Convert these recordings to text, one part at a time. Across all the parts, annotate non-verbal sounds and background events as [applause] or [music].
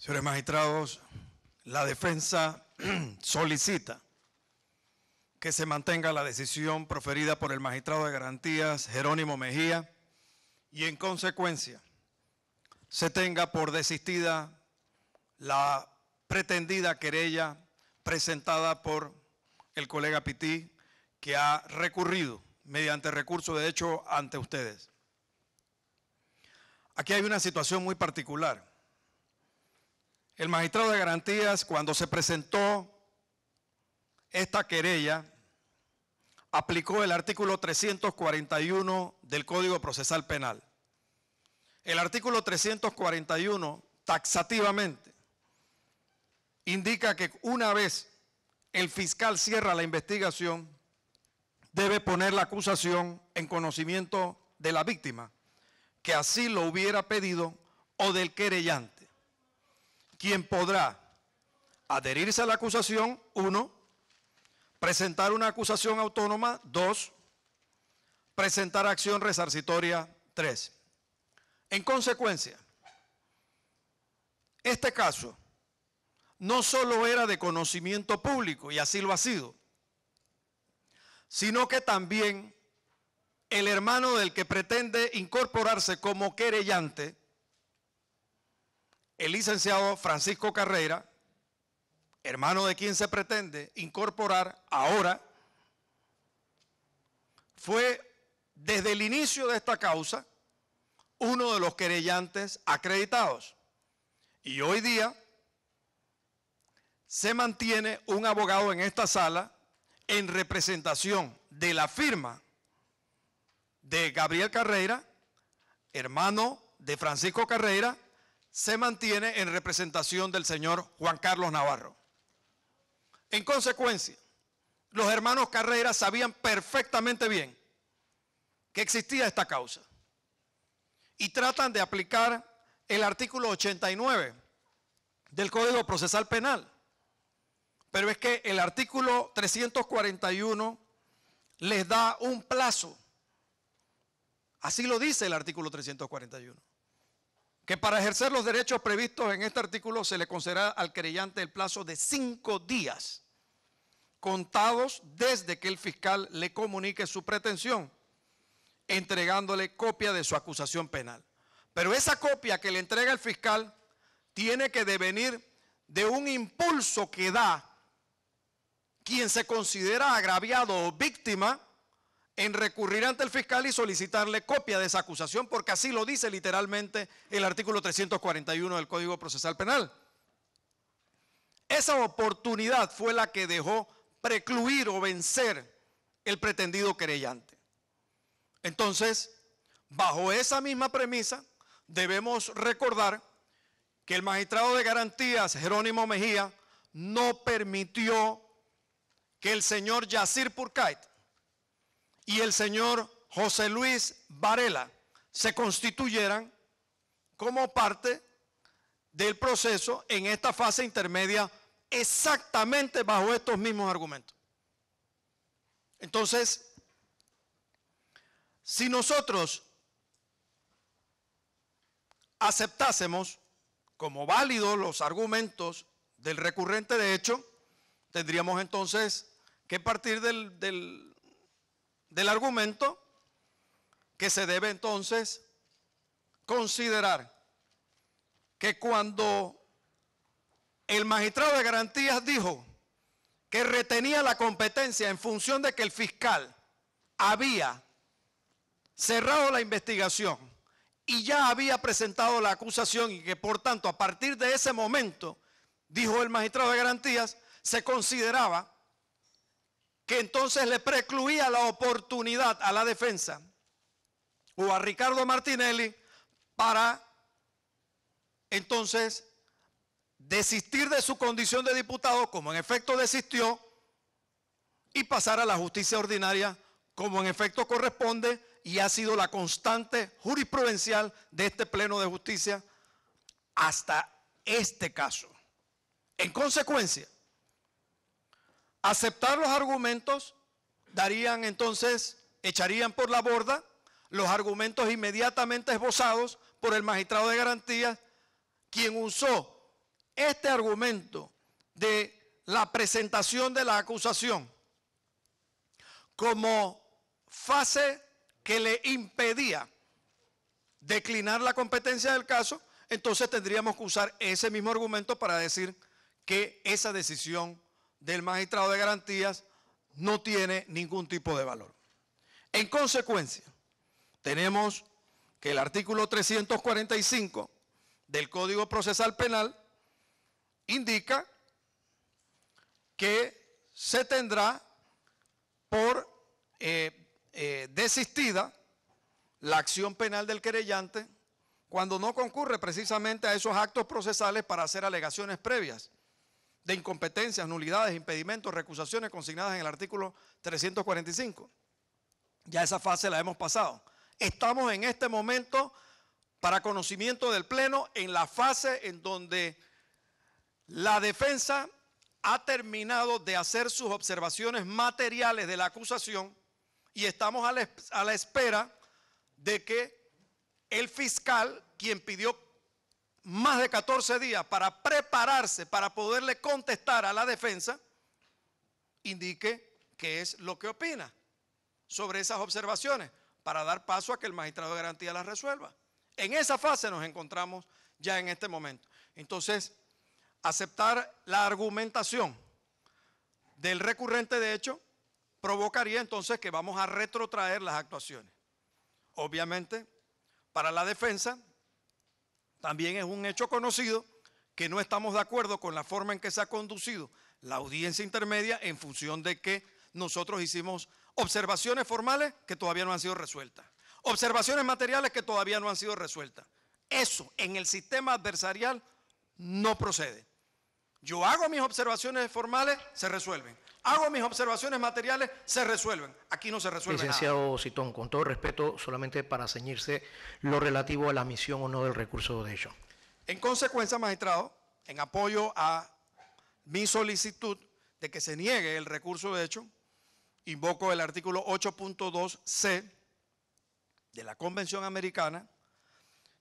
Señores magistrados, la defensa [clears throat] solicita que se mantenga la decisión proferida por el magistrado de garantías Jerónimo Mejía y en consecuencia se tenga por desistida la pretendida querella presentada por el colega Pití que ha recurrido mediante recurso de hecho ante ustedes. Aquí hay una situación muy particular. El magistrado de garantías, cuando se presentó esta querella, aplicó el artículo 341 del Código Procesal Penal. El artículo 341, taxativamente, indica que una vez el fiscal cierra la investigación, debe poner la acusación en conocimiento de la víctima, que así lo hubiera pedido, o del querellante quien podrá adherirse a la acusación, uno, presentar una acusación autónoma, dos, presentar acción resarcitoria, tres. En consecuencia, este caso no solo era de conocimiento público, y así lo ha sido, sino que también el hermano del que pretende incorporarse como querellante el licenciado Francisco Carrera, hermano de quien se pretende incorporar ahora, fue desde el inicio de esta causa uno de los querellantes acreditados. Y hoy día se mantiene un abogado en esta sala en representación de la firma de Gabriel Carrera, hermano de Francisco Carrera, se mantiene en representación del señor Juan Carlos Navarro. En consecuencia, los hermanos Carrera sabían perfectamente bien que existía esta causa y tratan de aplicar el artículo 89 del Código Procesal Penal. Pero es que el artículo 341 les da un plazo. Así lo dice el artículo 341 que para ejercer los derechos previstos en este artículo se le concederá al creyente el plazo de cinco días, contados desde que el fiscal le comunique su pretensión, entregándole copia de su acusación penal. Pero esa copia que le entrega el fiscal tiene que devenir de un impulso que da quien se considera agraviado o víctima en recurrir ante el fiscal y solicitarle copia de esa acusación, porque así lo dice literalmente el artículo 341 del Código Procesal Penal. Esa oportunidad fue la que dejó precluir o vencer el pretendido querellante. Entonces, bajo esa misma premisa, debemos recordar que el magistrado de garantías, Jerónimo Mejía, no permitió que el señor Yacir Purkait y el señor José Luis Varela se constituyeran como parte del proceso en esta fase intermedia exactamente bajo estos mismos argumentos. Entonces, si nosotros aceptásemos como válidos los argumentos del recurrente de hecho, tendríamos entonces que partir del, del del argumento que se debe entonces considerar que cuando el magistrado de garantías dijo que retenía la competencia en función de que el fiscal había cerrado la investigación y ya había presentado la acusación y que por tanto a partir de ese momento, dijo el magistrado de garantías, se consideraba que entonces le precluía la oportunidad a la defensa o a Ricardo Martinelli para entonces desistir de su condición de diputado, como en efecto desistió, y pasar a la justicia ordinaria, como en efecto corresponde, y ha sido la constante jurisprudencial de este Pleno de Justicia hasta este caso. En consecuencia, Aceptar los argumentos darían entonces, echarían por la borda los argumentos inmediatamente esbozados por el magistrado de garantías, quien usó este argumento de la presentación de la acusación como fase que le impedía declinar la competencia del caso, entonces tendríamos que usar ese mismo argumento para decir que esa decisión del magistrado de garantías no tiene ningún tipo de valor. En consecuencia, tenemos que el artículo 345 del Código Procesal Penal indica que se tendrá por eh, eh, desistida la acción penal del querellante cuando no concurre precisamente a esos actos procesales para hacer alegaciones previas de incompetencias, nulidades, impedimentos, recusaciones consignadas en el artículo 345. Ya esa fase la hemos pasado. Estamos en este momento, para conocimiento del Pleno, en la fase en donde la defensa ha terminado de hacer sus observaciones materiales de la acusación y estamos a la, espera de que el fiscal, quien pidió más de 14 días para prepararse, para poderle contestar a la defensa, indique qué es lo que opina sobre esas observaciones para dar paso a que el magistrado de garantía las resuelva. En esa fase nos encontramos ya en este momento. Entonces, aceptar la argumentación del recurrente de hecho provocaría entonces que vamos a retrotraer las actuaciones. Obviamente, para la defensa, también es un hecho conocido que no estamos de acuerdo con la forma en que se ha conducido la audiencia intermedia en función de que nosotros hicimos observaciones formales que todavía no han sido resueltas, observaciones materiales que todavía no han sido resueltas. Eso en el sistema adversarial no procede. Yo hago mis observaciones formales, se resuelven. Hago mis observaciones materiales, se resuelven. Aquí no se resuelve Licenciado Citón, con todo respeto, solamente para ceñirse lo relativo a la misión o no del recurso de hecho. En consecuencia, magistrado, en apoyo a mi solicitud de que se niegue el recurso de hecho, invoco el artículo 8.2c de la Convención Americana,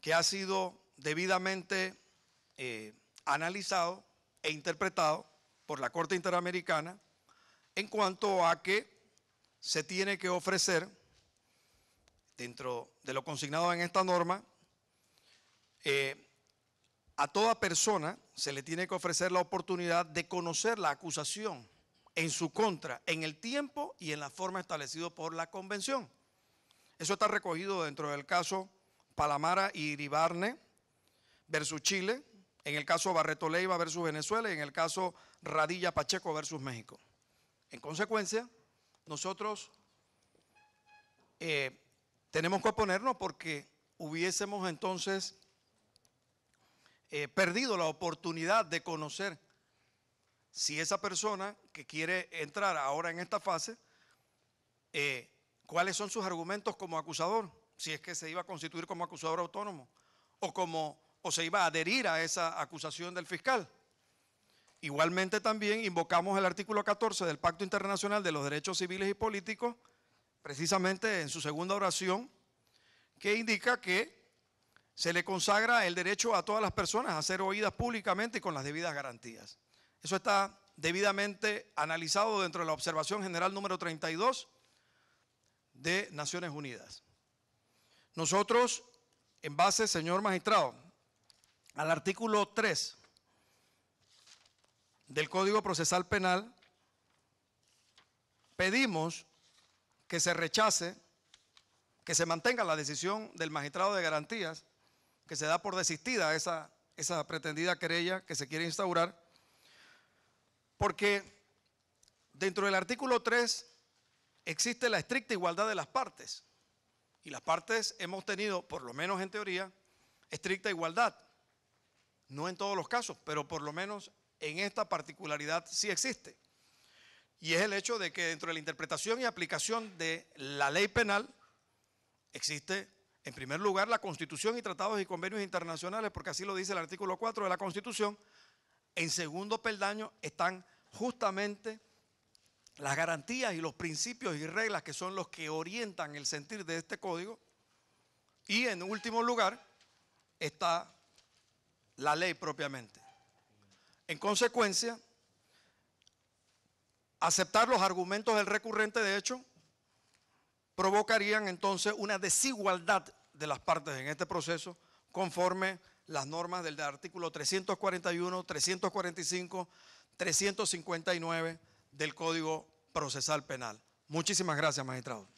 que ha sido debidamente eh, analizado e interpretado por la Corte Interamericana en cuanto a que se tiene que ofrecer, dentro de lo consignado en esta norma, eh, a toda persona se le tiene que ofrecer la oportunidad de conocer la acusación en su contra, en el tiempo y en la forma establecido por la convención. Eso está recogido dentro del caso Palamara y Iribarne versus Chile, en el caso Barreto Leiva versus Venezuela y en el caso Radilla Pacheco versus México. En consecuencia, nosotros eh, tenemos que oponernos porque hubiésemos entonces eh, perdido la oportunidad de conocer si esa persona que quiere entrar ahora en esta fase, eh, cuáles son sus argumentos como acusador, si es que se iba a constituir como acusador autónomo o como o se iba a adherir a esa acusación del fiscal. Igualmente también invocamos el artículo 14 del Pacto Internacional de los Derechos Civiles y Políticos, precisamente en su segunda oración, que indica que se le consagra el derecho a todas las personas a ser oídas públicamente y con las debidas garantías. Eso está debidamente analizado dentro de la observación general número 32 de Naciones Unidas. Nosotros, en base, señor magistrado, al artículo 3 del Código Procesal Penal, pedimos que se rechace, que se mantenga la decisión del magistrado de garantías, que se da por desistida esa, esa pretendida querella que se quiere instaurar, porque dentro del artículo 3 existe la estricta igualdad de las partes. Y las partes hemos tenido, por lo menos en teoría, estricta igualdad. No en todos los casos, pero por lo menos en esta particularidad sí existe. Y es el hecho de que dentro de la interpretación y aplicación de la ley penal existe, en primer lugar, la Constitución y tratados y convenios internacionales, porque así lo dice el artículo 4 de la Constitución. En segundo peldaño están justamente las garantías y los principios y reglas que son los que orientan el sentir de este código. Y en último lugar está la ley propiamente. En consecuencia, aceptar los argumentos del recurrente de hecho provocarían entonces una desigualdad de las partes en este proceso conforme las normas del artículo 341, 345, 359 del Código Procesal Penal. Muchísimas gracias, magistrado.